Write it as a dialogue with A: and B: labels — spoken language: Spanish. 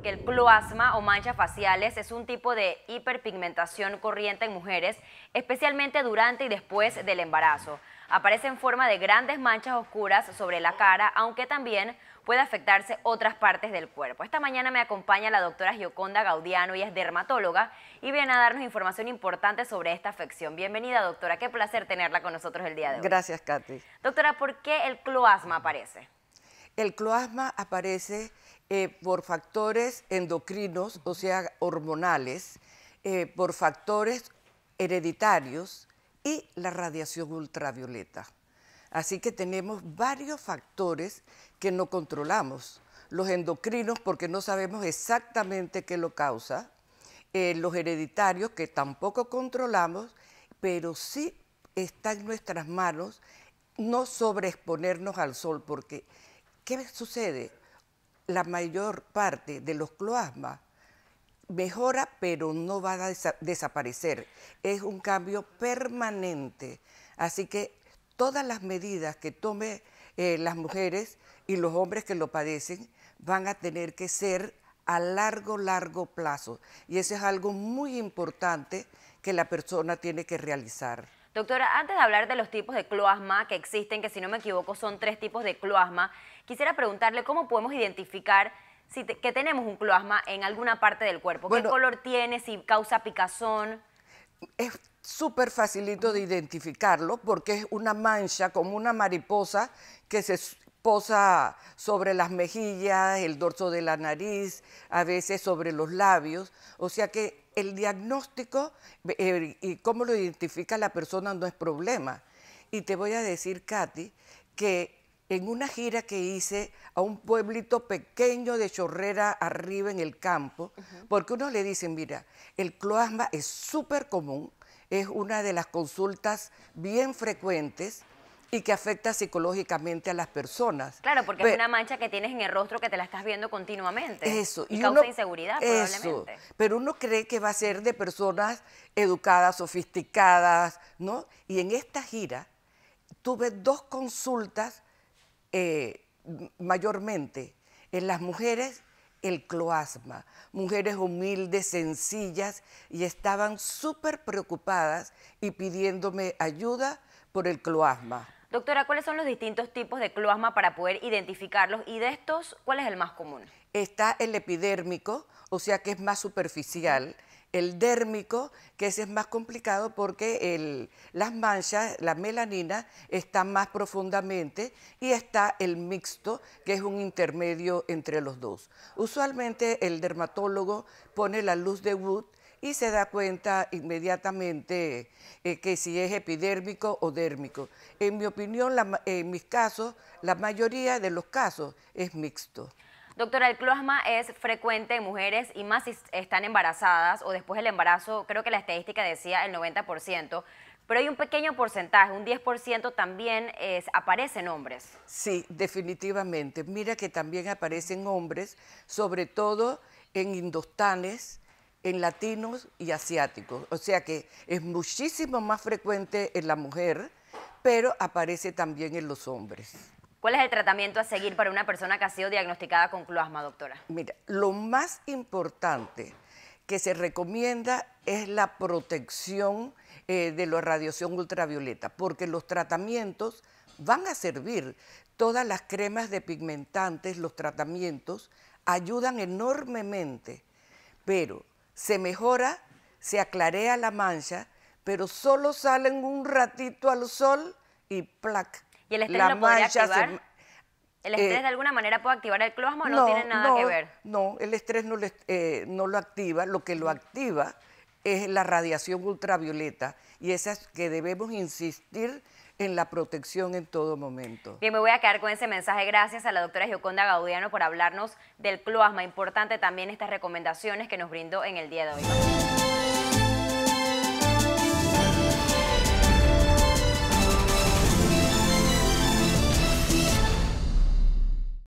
A: porque el cloasma o manchas faciales es un tipo de hiperpigmentación corriente en mujeres, especialmente durante y después del embarazo. Aparece en forma de grandes manchas oscuras sobre la cara, aunque también puede afectarse otras partes del cuerpo. Esta mañana me acompaña la doctora Gioconda Gaudiano, ella es dermatóloga y viene a darnos información importante sobre esta afección. Bienvenida, doctora. Qué placer tenerla con nosotros el día de hoy.
B: Gracias, Katy.
A: Doctora, ¿por qué el cloasma aparece?
B: El cloasma aparece eh, por factores endocrinos, o sea, hormonales, eh, por factores hereditarios y la radiación ultravioleta. Así que tenemos varios factores que no controlamos. Los endocrinos, porque no sabemos exactamente qué lo causa, eh, los hereditarios, que tampoco controlamos, pero sí está en nuestras manos no sobreexponernos al sol, porque ¿qué sucede? La mayor parte de los cloasmas mejora, pero no va a desaparecer. Es un cambio permanente. Así que todas las medidas que tome eh, las mujeres y los hombres que lo padecen van a tener que ser a largo, largo plazo. Y eso es algo muy importante que la persona tiene que realizar.
A: Doctora, antes de hablar de los tipos de cloasma que existen, que si no me equivoco son tres tipos de cloasma, quisiera preguntarle cómo podemos identificar si que tenemos un cloasma en alguna parte del cuerpo. ¿Qué color tiene? Si causa picazón.
B: Es súper facilito de identificarlo porque es una mancha como una mariposa que se posa sobre las mejillas, el dorso de la nariz, a veces sobre los labios. O sea que el diagnóstico eh, y cómo lo identifica la persona no es problema. Y te voy a decir, Katy, que en una gira que hice a un pueblito pequeño de Chorrera arriba en el campo, porque uno le dice, mira, el cloasma es súper común, es una de las consultas bien frecuentes, y que afecta psicológicamente a las personas.
A: Claro, porque es una mancha que tienes en el rostro que te la estás viendo continuamente. Eso. Y, causa inseguridad probablemente.
B: Pero uno cree que va a ser de personas educadas, sofisticadas, ¿no? Y en esta gira tuve dos consultas eh, mayormente. En las mujeres el cloasma, mujeres humildes, sencillas, y estaban súper preocupadas y pidiéndome ayuda por el cloasma.
A: Doctora, ¿cuáles son los distintos tipos de cloasma para poder identificarlos? Y de estos, ¿cuál es el más común?
B: Está el epidérmico, o sea que es más superficial. El dérmico, que ese es más complicado porque las manchas, la melanina, están más profundamente. Y está el mixto, que es un intermedio entre los dos. Usualmente el dermatólogo pone la luz de Wood y se da cuenta inmediatamente eh, que si es epidérmico o dérmico. En mi opinión, en mis casos, la mayoría de los casos es mixto.
A: Doctora, el cloasma es frecuente en mujeres y más si están embarazadas o después del embarazo, creo que la estadística decía el 90%, pero hay un pequeño porcentaje, un 10% también es, aparecen hombres.
B: Sí, definitivamente. Mira que también aparecen hombres, sobre todo en indostanes, en latinos y asiáticos. O sea que es muchísimo más frecuente en la mujer, pero aparece también en los hombres.
A: ¿Cuál es el tratamiento a seguir para una persona que ha sido diagnosticada con cloasma, doctora?
B: Mira, lo más importante que se recomienda es la protección eh, de la radiación ultravioleta, porque los tratamientos van a servir. Todas las cremas de pigmentantes, los tratamientos, ayudan enormemente, pero se mejora, se aclarea la mancha, pero solo salen un ratito al sol y plac.
A: ¿Y el estrés lo podría activar? ¿El estrés eh, de alguna manera puede activar el cloasma o no, tiene nada que ver?
B: No, el estrés no, eh, no lo activa. Lo que lo activa es la radiación ultravioleta y esa es que debemos insistir en la protección en todo momento.
A: Bien, me voy a quedar con ese mensaje. Gracias a la doctora Gioconda Gaudiano por hablarnos del cloasma. Importante también estas recomendaciones que nos brindó en el día de hoy.